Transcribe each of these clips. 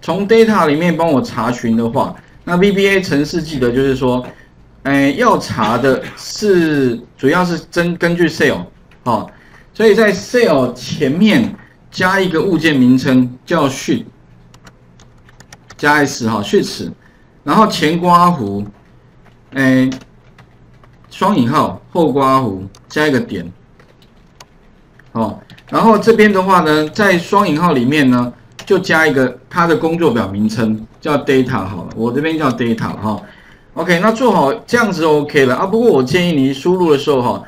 从 data 里面帮我查询的话，那 VBA 程式记得就是说，哎，要查的是主要是根根据 sale 好，所以在 sale 前面加一个物件名称叫 sheet，加 s 哈旭齿然后前刮弧，哎，双引号后刮弧加一个点，哦。然后这边的话呢，在双引号里面呢，就加一个它的工作表名称，叫 data 好了，我这边叫 data 哈。OK，那做好这样子 OK 了啊。不过我建议你输入的时候哈，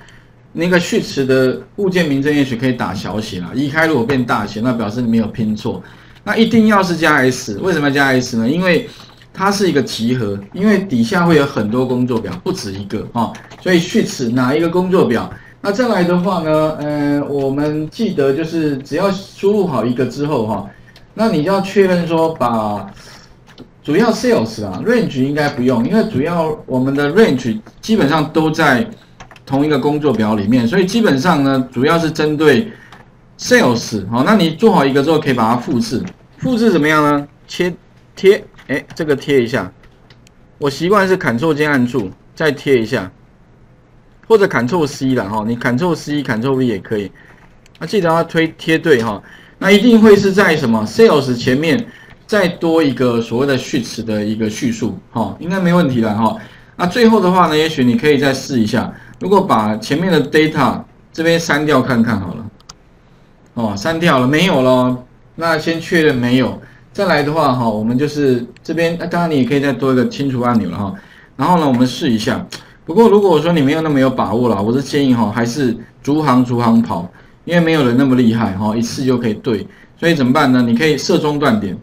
那个序词的物件名称也许可以打小写啦，一开如果变大写，那表示你没有拼错。那一定要是加 s，为什么要加 s 呢？因为它是一个集合，因为底下会有很多工作表，不止一个哈，所以序词哪一个工作表？那再来的话呢，呃，我们记得就是只要输入好一个之后哈，那你就要确认说把主要 sales 啊 range 应该不用，因为主要我们的 range 基本上都在同一个工作表里面，所以基本上呢，主要是针对 sales 好，那你做好一个之后可以把它复制，复制怎么样呢？切贴，哎，这个贴一下，我习惯是 Ctrl 键按住，再贴一下。或者 Ctrl C 了哈，你 Ctrl C、Ctrl V 也可以。那记得要推贴对哈，那一定会是在什么 Sales 前面再多一个所谓的序词的一个叙述哈，应该没问题了哈。那最后的话呢，也许你可以再试一下，如果把前面的 Data 这边删掉看看好了。哦，删掉了没有了？那先确认没有，再来的话哈，我们就是这边，当然你也可以再多一个清除按钮了哈。然后呢，我们试一下。不过，如果我说你没有那么有把握了，我是建议哈，还是逐行逐行跑，因为没有人那么厉害哈，一次就可以对。所以怎么办呢？你可以设中断点，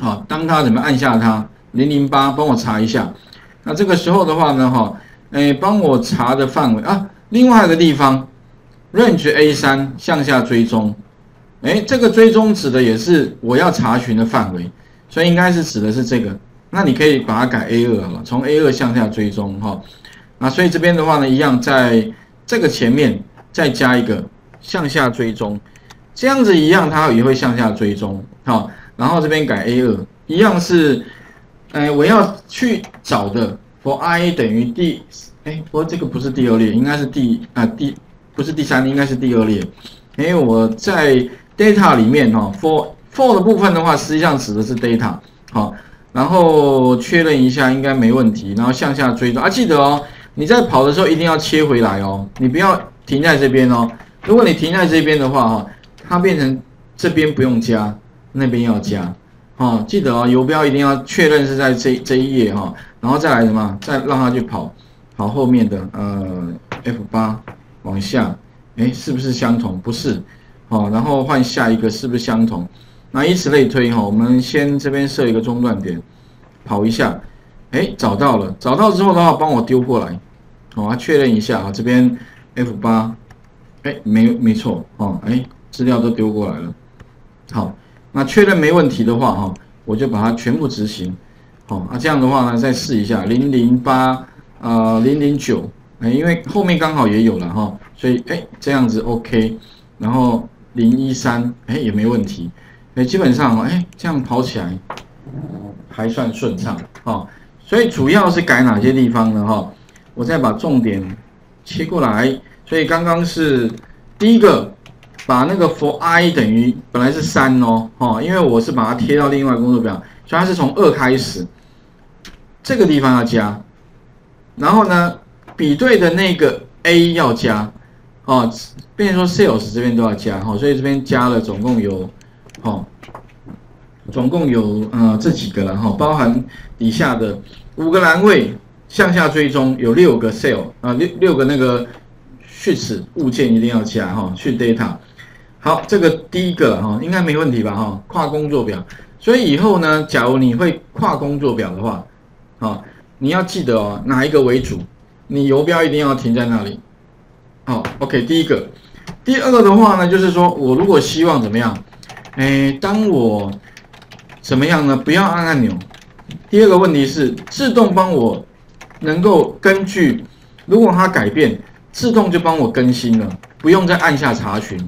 好，当他怎么按下它零零八，帮我查一下。那这个时候的话呢，哈，哎，帮我查的范围啊，另外一个地方，range A 三向下追踪，哎，这个追踪指的也是我要查询的范围，所以应该是指的是这个。那你可以把它改 A 二了，从 A 二向下追踪哈，那所以这边的话呢，一样在这个前面再加一个向下追踪，这样子一样它也会向下追踪。哈，然后这边改 A 二，一样是，哎，我要去找的 for i 等于第，哎，不过这个不是第二列，应该是第啊第，不是第三，应该是第二列，因为我在 data 里面哈，for for 的部分的话，实际上指的是 data 好。然后确认一下应该没问题，然后向下追踪。啊，记得哦，你在跑的时候一定要切回来哦，你不要停在这边哦。如果你停在这边的话哈，它变成这边不用加，那边要加，哦，记得哦，游标一定要确认是在这这一页哈，然后再来什么，再让它去跑跑后面的呃 F 八往下，哎，是不是相同？不是，好，然后换下一个是不是相同？那以此类推哈，我们先这边设一个中断点，跑一下，哎，找到了，找到之后的话，帮我丢过来，好，确认一下啊，这边 F 八，哎，没没错，哦，哎，资料都丢过来了，好，那确认没问题的话哈，我就把它全部执行，好，啊，这样的话呢，再试一下零零八啊零零九，哎，因为后面刚好也有了哈，所以哎，这样子 OK，然后零一三，哎，也没问题。哎，基本上哎，这样跑起来还算顺畅哦。所以主要是改哪些地方呢？哈，我再把重点切过来。所以刚刚是第一个，把那个 for i 等于本来是三哦，哈，因为我是把它贴到另外工作表，所以它是从二开始，这个地方要加。然后呢，比对的那个 a 要加，哦，变成说 sales 这边都要加，哈，所以这边加了总共有。哦，总共有呃这几个了哈，包含底下的五个栏位向下追踪，有六个 cell 啊，六六个那个序词物件一定要加哈，去 data。好，这个第一个哈，应该没问题吧哈，跨工作表。所以以后呢，假如你会跨工作表的话，好，你要记得哦，哪一个为主，你游标一定要停在那里。好，OK，第一个，第二个的话呢，就是说我如果希望怎么样？哎，当我怎么样呢？不要按按钮。第二个问题是，自动帮我能够根据，如果它改变，自动就帮我更新了，不用再按下查询。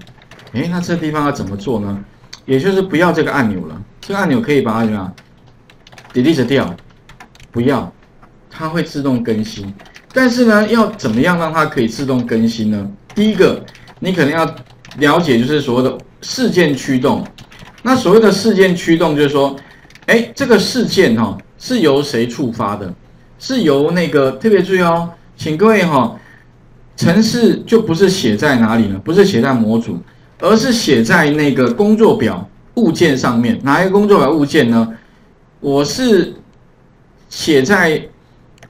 哎，那这地方要怎么做呢？也就是不要这个按钮了。这个按钮可以把它怎么 delete 掉？不要，它会自动更新。但是呢，要怎么样让它可以自动更新呢？第一个，你可能要了解就是所谓的事件驱动。那所谓的事件驱动，就是说，哎，这个事件哈是由谁触发的？是由那个特别注意哦，请各位哈，程式就不是写在哪里呢？不是写在模组，而是写在那个工作表物件上面。哪一个工作表物件呢？我是写在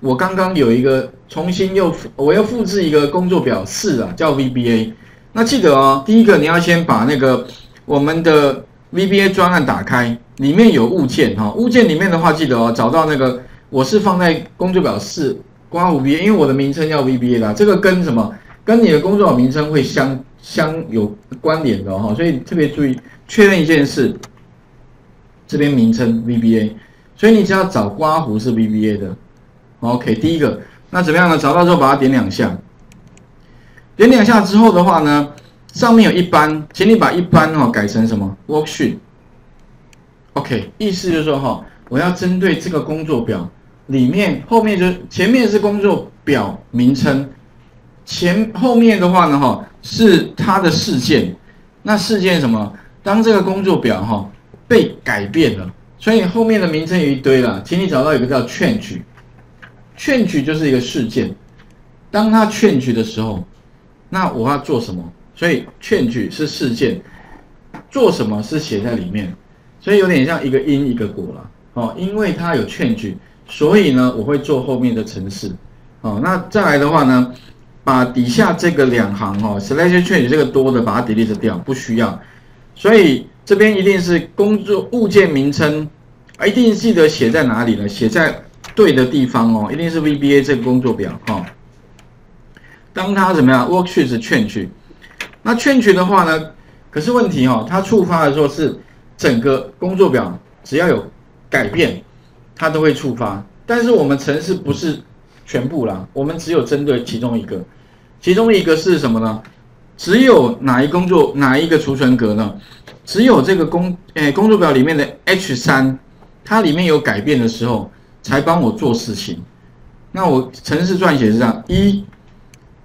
我刚刚有一个。重新又我要复制一个工作表四啊，叫 VBA。那记得哦，第一个你要先把那个我们的 VBA 专案打开，里面有物件哈。物件里面的话，记得哦，找到那个我是放在工作表四刮 VBA，因为我的名称叫 VBA 啦。这个跟什么？跟你的工作表名称会相相有关联的哈。所以特别注意确认一件事，这边名称 VBA，所以你只要找刮胡是 VBA 的。OK，第一个。那怎么样呢？找到之后把它点两下，点两下之后的话呢，上面有一般，请你把一般哈改成什么？Worksheet。OK，意思就是说哈，我要针对这个工作表里面后面就前面是工作表名称，前后面的话呢哈是它的事件。那事件什么？当这个工作表哈被改变了，所以后面的名称有一堆了，请你找到一个叫 Change。劝举就是一个事件，当他劝举的时候，那我要做什么？所以劝举是事件，做什么是写在里面，所以有点像一个因一个果了。哦，因为它有劝举，所以呢，我会做后面的程式。哦，那再来的话呢，把底下这个两行哦，slash 劝取这个多的把它 delete 掉，不需要。所以这边一定是工作物件名称，一定记得写在哪里呢？写在。对的地方哦，一定是 VBA 这个工作表哈。当它怎么样，Worksheet 是劝取，那劝取的话呢，可是问题哦，它触发的时候是整个工作表只要有改变，它都会触发。但是我们城市不是全部啦，我们只有针对其中一个，其中一个是什么呢？只有哪一工作哪一个储存格呢？只有这个工诶工作表里面的 H 三，它里面有改变的时候。才帮我做事情，那我城市撰写是这样：一，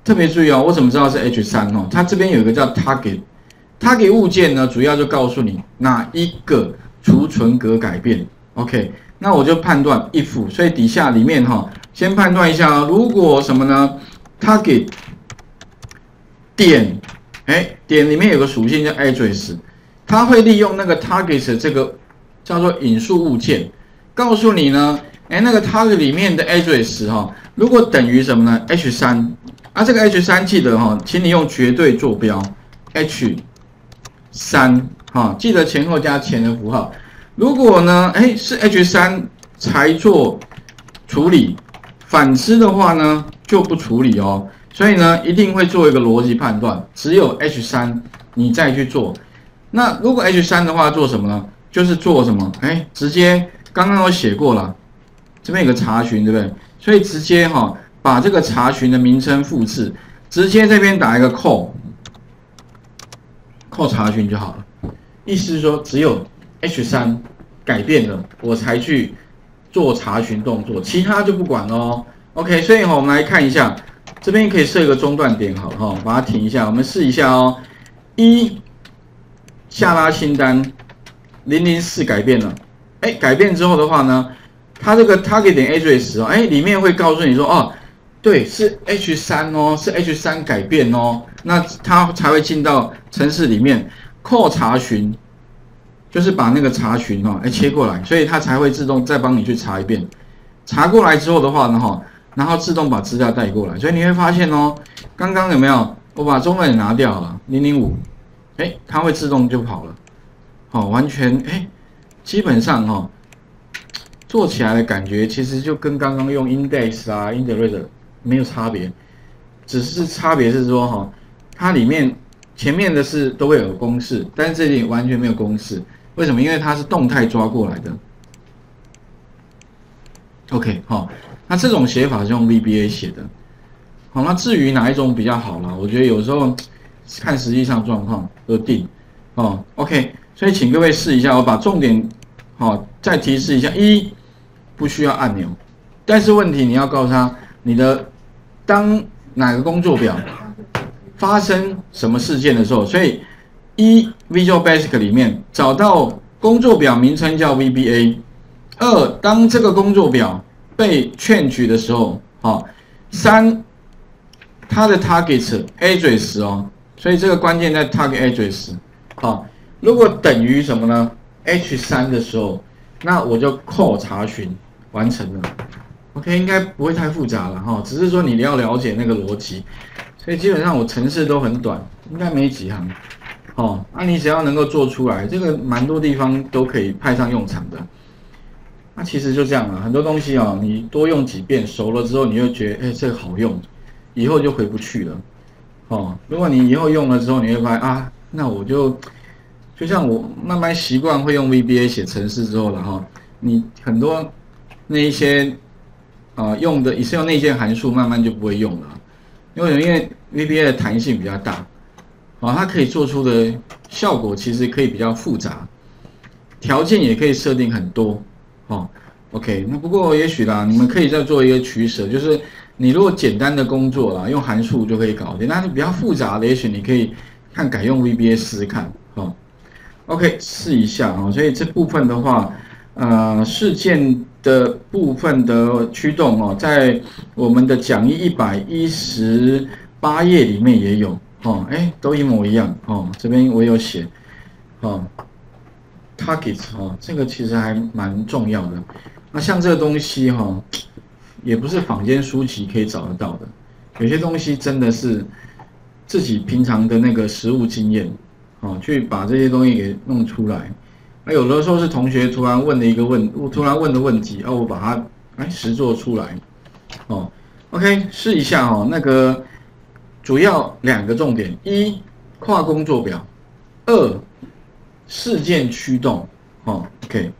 特别注意哦，我怎么知道是 H 三哦？它这边有一个叫 Target，Target 物件呢，主要就告诉你哪一个储存格改变。OK，那我就判断 if，所以底下里面哈，先判断一下啊，如果什么呢？Target 点，哎，点里面有个属性叫 Address，它会利用那个 Target 这个叫做引数物件，告诉你呢。哎，那个 target 里面的 address 哈，如果等于什么呢？h 三啊，这个 h 三记得哈，请你用绝对坐标 h 三哈，记得前后加前的符号。如果呢，哎是 h 三才做处理，反之的话呢就不处理哦。所以呢，一定会做一个逻辑判断，只有 h 三你再去做。那如果 h 三的话做什么呢？就是做什么？哎，直接刚刚我写过了。这边有个查询，对不对？所以直接哈把这个查询的名称复制，直接这边打一个扣，扣查询就好了。意思是说，只有 H 三改变了，我才去做查询动作，其他就不管哦。OK，所以哈，我们来看一下，这边可以设一个中断点，好哈，把它停一下，我们试一下哦。一下拉清单零零四改变了，哎，改变之后的话呢？它这个 target 点 address 哦，哎，里面会告诉你说，哦，对，是 H 三哦，是 H 三改变哦，那它才会进到城市里面 call 查询，就是把那个查询哦，哎切过来，所以它才会自动再帮你去查一遍，查过来之后的话呢，哈，然后自动把资料带过来，所以你会发现哦，刚刚有没有？我把中文也拿掉了零零五，哎，它会自动就跑了，好，完全哎，基本上哈。做起来的感觉其实就跟刚刚用 index 啊 integrator 没有差别，只是差别是说哈，它里面前面的是都会有公式，但是这里完全没有公式，为什么？因为它是动态抓过来的。OK 好，那这种写法是用 VBA 写的。好，那至于哪一种比较好啦，我觉得有时候看实际上状况而定。哦，OK，所以请各位试一下，我把重点。好，再提示一下，一不需要按钮，但是问题你要告诉他，你的当哪个工作表发生什么事件的时候，所以一 Visual Basic 里面找到工作表名称叫 VBA，二当这个工作表被劝取的时候，好，三它的 Target Address 哦，所以这个关键在 Target Address，好，如果等于什么呢？H 三的时候，那我就 call 查询完成了。OK，应该不会太复杂了哈，只是说你要了解那个逻辑，所以基本上我程式都很短，应该没几行，哦，那你只要能够做出来，这个蛮多地方都可以派上用场的。那其实就这样了，很多东西啊，你多用几遍，熟了之后，你又觉得，哎，这个好用，以后就回不去了，哦，如果你以后用了之后，你会发现啊，那我就就像我慢慢习惯会用 VBA 写程式之后了哈，你很多那一些。啊，用的 Excel 内建函数慢慢就不会用了，因为因为 VBA 的弹性比较大，啊，它可以做出的效果其实可以比较复杂，条件也可以设定很多，哦，OK，那不过也许啦，你们可以再做一个取舍，就是你如果简单的工作啦，用函数就可以搞定，那是比较复杂的，也许你可以看改用 VBA 试试看，哦，OK，试一下啊，所以这部分的话，呃，事件。的部分的驱动哦，在我们的讲义一百一十八页里面也有哦，哎，都一模一样哦。这边我有写哦，targets 哦，这个其实还蛮重要的。那像这个东西哈，也不是坊间书籍可以找得到的，有些东西真的是自己平常的那个实物经验哦，去把这些东西给弄出来。那有的时候是同学突然问的一个问，突然问的问题，哦，我把它哎实做出来，哦，OK，试一下哦。那个主要两个重点：一跨工作表，二事件驱动，哦，OK。